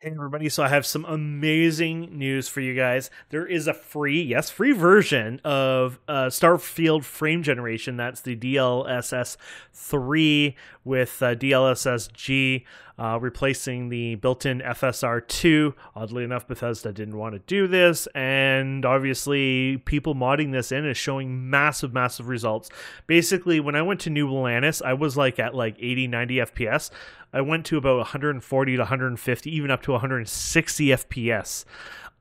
Hey everybody, so I have some amazing news for you guys. There is a free, yes, free version of uh, Starfield Frame Generation. That's the DLSS 3 with uh, DLSS G, uh, replacing the built in FSR 2. Oddly enough, Bethesda didn't want to do this, and obviously, people modding this in is showing massive, massive results. Basically, when I went to New Atlantis, I was like at like 80, 90 FPS. I went to about 140 to 150, even up to 160 FPS.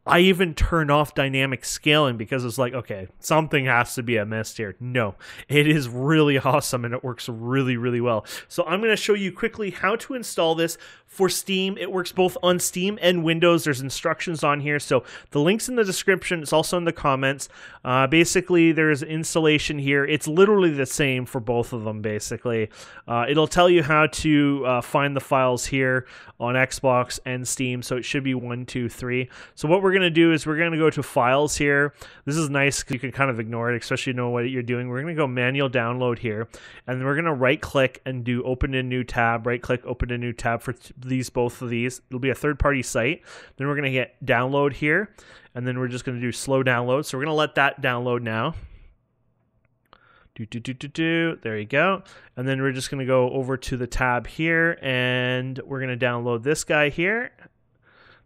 I even turned off dynamic scaling because it's like, okay, something has to be amiss here. No, it is really awesome and it works really, really well. So I'm going to show you quickly how to install this for Steam. It works both on Steam and Windows. There's instructions on here. So the link's in the description. It's also in the comments. Uh, basically, there's installation here. It's literally the same for both of them, basically. Uh, it'll tell you how to uh, find the files here on Xbox and Steam. So it should be one, two, three. So what we're going to do is we're going to go to files here. This is nice because you can kind of ignore it, especially know what you're doing. We're going to go manual download here. And we're going to right click and do open a new tab. Right click, open a new tab for these both of these. It'll be a third party site. Then we're going to hit download here, and then we're just going to do slow download. So we're going to let that download now. Do, do, do, do, do. There you go. And then we're just going to go over to the tab here and we're going to download this guy here.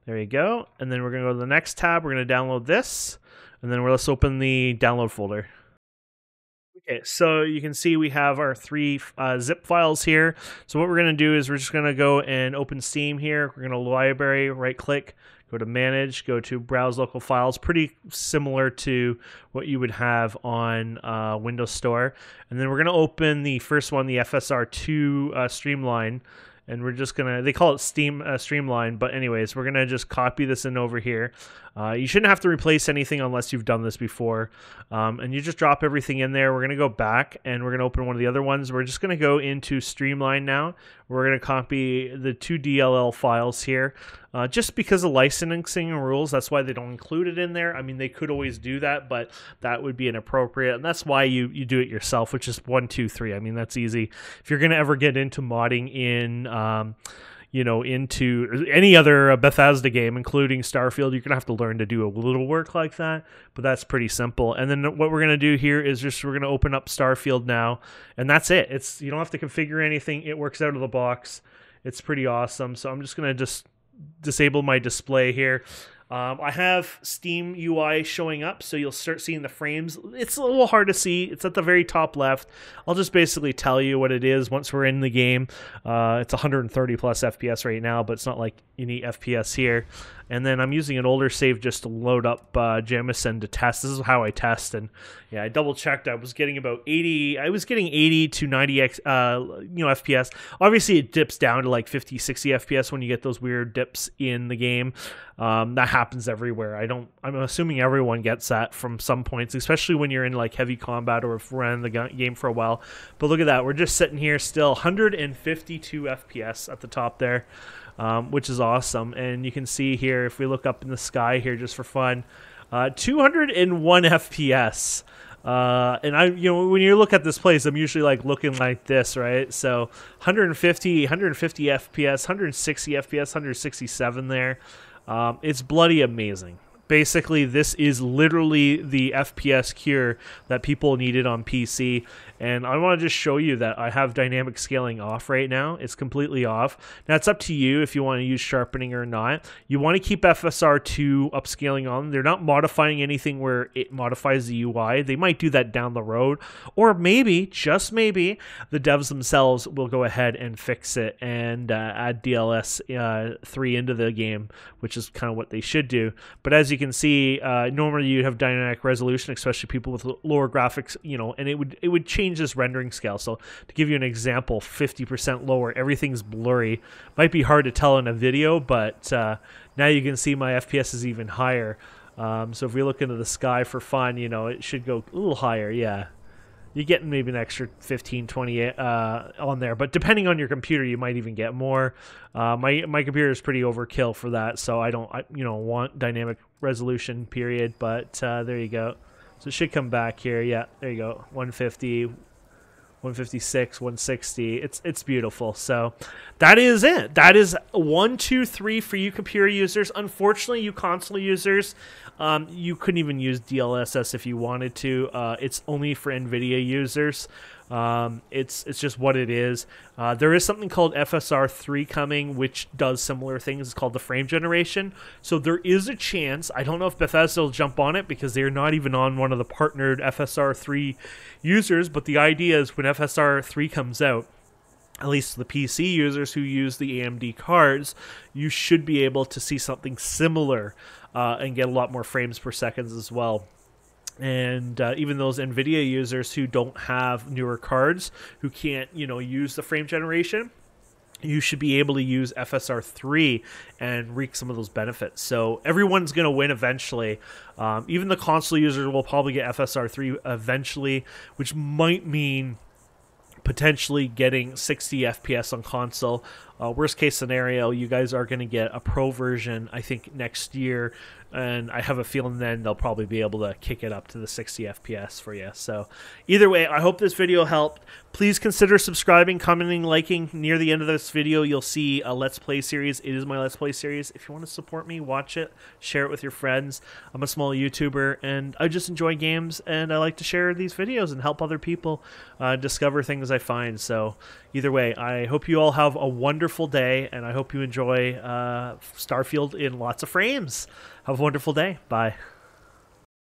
There you go. And then we're going to go to the next tab. We're going to download this. And then we're, let's open the download folder. Okay, so you can see we have our three uh, zip files here. So what we're going to do is we're just going to go and open Steam here. We're going to library, right click, go to manage, go to browse local files. Pretty similar to what you would have on uh, Windows Store. And then we're going to open the first one, the FSR2 uh, Streamline and we're just gonna they call it steam uh, streamline but anyways we're gonna just copy this in over here. Uh, you shouldn't have to replace anything unless you've done this before. Um, and you just drop everything in there. We're gonna go back and we're gonna open one of the other ones. We're just gonna go into streamline now. We're gonna copy the two dll files here. Uh, just because of licensing rules that's why they don't include it in there. I mean they could always do that but that would be inappropriate. And that's why you you do it yourself which is one two three. I mean that's easy. If you're gonna ever get into modding in um, you know, into any other Bethesda game, including Starfield, you're gonna have to learn to do a little work like that. But that's pretty simple. And then what we're gonna do here is just we're gonna open up Starfield now, and that's it. It's you don't have to configure anything. It works out of the box. It's pretty awesome. So I'm just gonna just disable my display here. Um, I have Steam UI showing up, so you'll start seeing the frames. It's a little hard to see. It's at the very top left. I'll just basically tell you what it is once we're in the game. Uh, it's 130 plus FPS right now, but it's not like need FPS here. And then I'm using an older save just to load up uh, Jemison to test. This is how I test, and yeah, I double checked. I was getting about 80. I was getting 80 to 90 x, uh, you know, FPS. Obviously, it dips down to like 50, 60 FPS when you get those weird dips in the game. Um, that happens everywhere. I don't. I'm assuming everyone gets that from some points, especially when you're in like heavy combat or if we're in the game for a while. But look at that. We're just sitting here still 152 FPS at the top there um, which is awesome. And you can see here, if we look up in the sky here just for fun, uh, 201 FPS. Uh, and I, you know, when you look at this place, I'm usually like looking like this, right? So 150, 150 FPS, 160 FPS, 167 there. Um, it's bloody amazing. Basically, this is literally the FPS cure that people needed on PC. And I want to just show you that I have dynamic scaling off right now. It's completely off. Now it's up to you if you want to use sharpening or not. You want to keep FSR2 upscaling on. They're not modifying anything where it modifies the UI. They might do that down the road. Or maybe, just maybe, the devs themselves will go ahead and fix it and uh, add DLS uh, 3 into the game, which is kind of what they should do. But as you can see, uh, normally you'd have dynamic resolution, especially people with lower graphics, you know, and it would it would change this rendering scale. So to give you an example, 50% lower, everything's blurry. Might be hard to tell in a video, but uh, now you can see my FPS is even higher. Um, so if we look into the sky for fun, you know, it should go a little higher. Yeah. You're getting maybe an extra 15, 20 uh, on there, but depending on your computer, you might even get more. Uh, my my computer is pretty overkill for that, so I don't, I, you know, want dynamic resolution. Period. But uh, there you go. So it should come back here. Yeah, there you go. 150, 156, 160. It's it's beautiful. So that is it. That is one, two, three for you computer users. Unfortunately, you console users, um, you couldn't even use DLSS if you wanted to. Uh, it's only for NVIDIA users. Um, it's it's just what it is. Uh, there is something called FSR three coming, which does similar things. It's called the frame generation. So there is a chance. I don't know if Bethesda will jump on it because they're not even on one of the partnered FSR three users. But the idea is when FSR three comes out, at least the PC users who use the AMD cards, you should be able to see something similar uh, and get a lot more frames per seconds as well and uh, even those nvidia users who don't have newer cards who can't you know use the frame generation you should be able to use FSR3 and reap some of those benefits. So everyone's going to win eventually. Um, even the console users will probably get FSR3 eventually, which might mean potentially getting 60 FPS on console. Uh, worst case scenario, you guys are going to get a pro version, I think, next year and I have a feeling then they'll probably be able to kick it up to the 60 FPS for you. So, either way, I hope this video helped. Please consider subscribing, commenting, liking. Near the end of this video, you'll see a Let's Play series. It is my Let's Play series. If you want to support me, watch it, share it with your friends. I'm a small YouTuber, and I just enjoy games, and I like to share these videos and help other people uh, discover things I find. So, either way, I hope you all have a wonderful day, and I hope you enjoy uh, Starfield in lots of frames. Have a wonderful day. Bye.